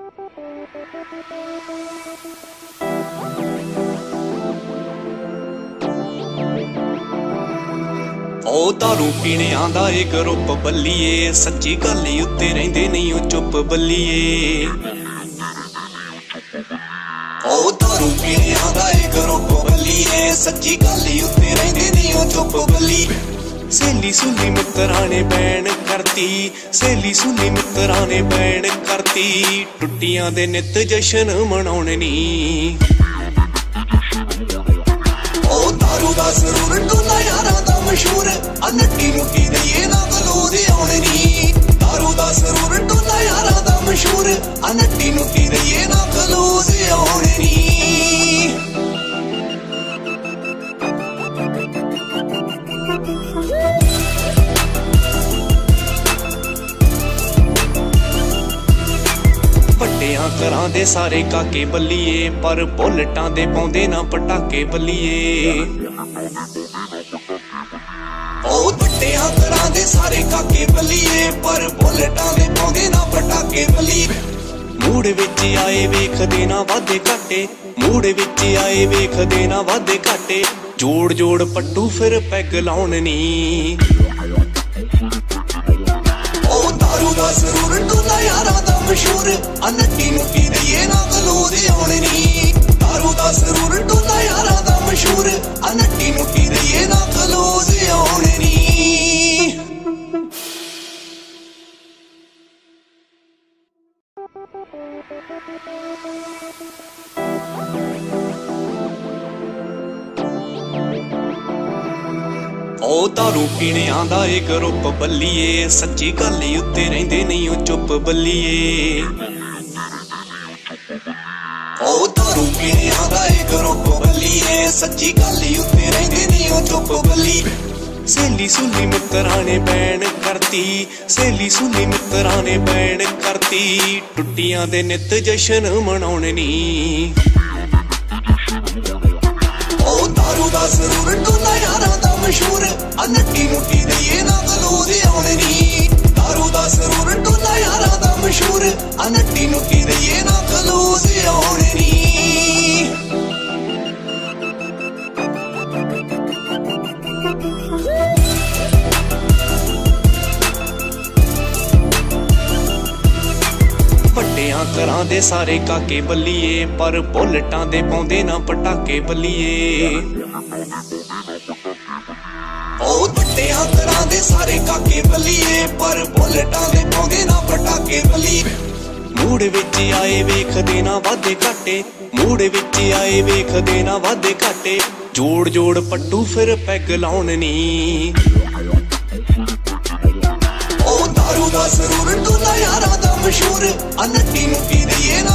ਉਹ ਦਾਰੂ ਪੀਣੇ ਆਂਦਾ ਏ ਗਰੁੱਪ ਬੱਲੀਏ, ਸੱਚੀ ਗੱਲ ਉੱਤੇ ਰਹਿੰਦੇ ਨਹੀਂ ਉਹ ਚੁੱਪ ਬੱਲੀਏ। ਉਹ ਦਾਰੂ ਪੀਣੇ ਆਂਦਾ ਏ ਗਰੁੱਪ ਬੱਲੀਏ, ਸੱਚੀ ਗੱਲ ਉੱਤੇ ਰਹਿੰਦੇ ਨਹੀਂ ਉਹ ਚੁੱਪ ਬੱਲੀ ਸੇਲੀ ਸੁਲੀ ਮਿੱਤਰਾਂ ਨੇ ਬੈਣ ਕਰਤੀ। ਸੇਲੀ ਸੁਲੀ ਮਿੱਤਰਾਂ ਨੇ ਬੈਣ ਕਰਤੀ। ਟੁੱਟੀਆਂ ਦੇ ਨਿੱਤ ਜਸ਼ਨ ਮਨਾਉਣ ਨੀ। ਉਹ ਦਾਰੂ ਦਾ ਸਰੂਰ ਟੋਲਾ ਯਾਰਾਂ ਦਾ ਮਸ਼ਹੂਰ। ਅਨੱਟੀ ਮੁੱਟੀ ਦਈਏ ਨਾ ਗਲੂ ਆਉਣੇ ਨੀ। ਦਾਰੂ ਦਾ ਸਰੂਰ ਟੋਲਾ ਯਾਰਾਂ ਦਾ ਮਸ਼ਹੂਰ। ਅਨੱਟੀ ਮੁੱਟੀ ਵੱਡਿਆਂ ਘਰਾਂ ਦੇ ਸਾਰੇ ਕਾਕੇ ਬੱਲੀਏ, ਪਰ ਬੁਲਟਾਂ ਦੇ ਪਾਉਂਦੇ ਨਾ ਪਟਾਕੇ ਬੱਲੀਏ। ਉਹ ਵੱਡਿਆਂ ਘਰਾਂ ਦੇ ਸਾਰੇ ਕਾਕੇ ਬੱਲੀਏ, ਪਰ ਬੁਲਟਾਂ ਦੇ ਪਾਉਂਦੇ ਨਾ ਪਟਾਕੇ ਬੱਲੀਏ। ਮੂੜ ਵਿੱਚ ਆਏ ਵੇਖਦੇ ਨਾ ਵਾਦੇ ਘਾਟੇ, ਮੂੜ ਵਿੱਚ ਆਏ ਵੇਖਦੇ ਨਾ ਵਾਦੇ ਘਾਟੇ। ਜੋੜ ਜੋੜ ਪੱਟੂ ਫਿਰ ਪੈਗ ਲਾਉਣ ਨੀ। ਉਹ ਦਾਰੂ ਦਾ ਸਰੂਰ ਟੋਲਾ ਮਸ਼ਹੂਰ ਅਨੱਟੀ ਮੁੱਟੀ ਦਈਏ ਨਾ ਗਲੂ ਦੇ ਆਉਣੇ ਨੀ। ਦਾਰੂ ਦਾ ਸਰੂਰ ਟੋਲਾ ਯਾਰਾਂ ਦਾ ਮਸ਼ਹੂਰ ਅਨੱਟੀ ਮੁੱਟੀ ਦਈਏ ਨਾ ਗਲੂ ਦੇ ਆਉਣੇ ਨੀ। ਉਹ ਦਾਰੂ ਪੀਣੇ ਆਂਦਾ ਏ ਗਰੁੱਪ ਬੱਲੀਏ ਸੱਚੀ ਗੱਲ ਈ ਉੱਤੇ ਰਹਿੰਦੇ ਨਹੀਂ ਉਹ ਚੁੱਪ ਬੱਲੀਏ ਉਹ ਦਾਰੂ ਪੀਣੇ ਆਂਦਾ ਏ ਗਰੁੱਪ ਬੱਲੀਏ ਸੱਚੀ ਗੱਲ ਉੱਤੇ ਰਹਿੰਦੇ ਨਹੀਂ ਉਹ ਚੁੱਪ ਬੱਲੀ ਸੇਲੀ ਸੁਲੀ ਮਿੱਤਰਾਂ ਨੇ ਬੈਣ ਕਰਤੀ ਸੇਲੀ ਸੁਲੀ ਮਿੱਤਰਾਂ ਨੇ ਬੈਣ ਕਰਤੀ ਟੁੱਟੀਆਂ ਦੇ ਨਿੱਤ ਜਸ਼ਨ ਮਨਾਉਣ ਨੀ ਉਹ ਦਾ ਸਰੂਰ ਟੋਲਾ ਯਾਰਾਂ ਦਾ ਮਸ਼ਹੂਰ। ਅਨੱਟੀ ਮੁੱਟੀ ਦਈਏ ਨਾ ਗਲੂ ਦੇ ਦਾਰੂ ਦਾ ਸਰੂਰ ਟੋਲਾ ਯਾਰਾਂ ਦਾ ਮਸ਼ਹੂਰ। ਅਨੱਟੀ ਮੁੱਟੀ ਵੱਡਿਆਂ ਘਰਾਂ ਦੇ ਸਾਰੇ ਕਾਕੇ ਬੱਲੀਏ, ਪਰ ਬੁਲਟਾਂ ਦੇ ਪਾਉਂਦੇ ਨਾ ਪਟਾਕੇ ਬੱਲੀਏ। ਉਹ ਵੱਡਿਆਂ ਘਰਾਂ ਦੇ ਸਾਰੇ ਕਾਕੇ ਬੱਲੀਏ, ਪਰ ਬੁਲਟਾਂ ਦੇ ਪਾਉਂਦੇ ਨਾ ਪਟਾਕੇ ਬੱਲੀ ਮੂੜ ਵਿੱਚ ਆਏ ਵੇਖਦੇ ਨਾ ਵਾਦੇ ਘਾਟੇ, ਮੂੜ ਵਿੱਚ ਆਏ ਵੇਖਦੇ ਨਾ ਵਾਦੇ ਘਾਟੇ। ਜੋੜ ਜੋੜ ਪੱਟੂ ਫਿਰ ਪੈਗ ਲਾਉਣ ਨੀ। ஷூரு அன்ன டீம் இது ஏனா